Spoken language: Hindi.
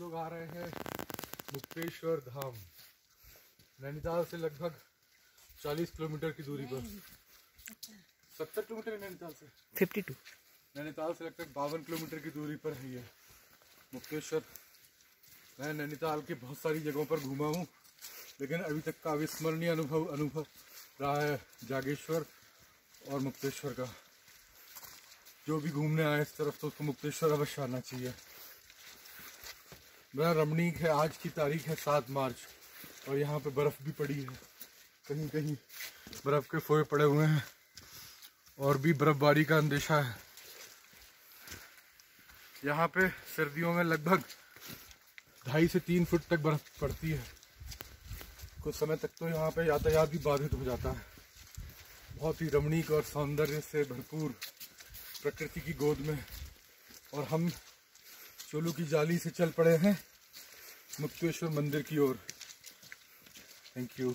लोग आ रहे हैं मुक्तेश्वर धाम। नैनीताल से लगभग 40 किलोमीटर की दूरी पर। सत्तर किलोमीटर नैनीताल से? फिफ्टी टू नैनीताल से लगभग बावन किलोमीटर की दूरी पर है ये मुक्तेश्वर। मैं नैनीताल की बहुत सारी जगहों पर घूमा हूँ लेकिन अभी तक का अविस्मरणीय अनुभव अनुभव रहा है जागेश्वर और मुक्तेश्वर का। जो भी घूमने आए इस तरफ़ तो उसको मुक्तेश्वर अवश्य आना चाहिए। बड़ा रमणीक है, आज की तारीख है सात मार्च, और यहाँ पे बर्फ़ भी पड़ी है। कहीं कहीं बर्फ़ के फोए पड़े हुए हैं, और भी बर्फबारी का अंदेशा है। यहाँ पे सर्दियों में लगभग ढाई से तीन फुट तक बर्फ़ पड़ती है। कुछ समय तक तो यहाँ पे यातायात भी बाधित हो जाता है। बहुत ही रमणीक और सौंदर्य से भरपूर प्रकृति की गोद में, और हम चोलू की जाली से चल पड़े हैं। मुक्तेश्वर मंदिर की ओर। Thank you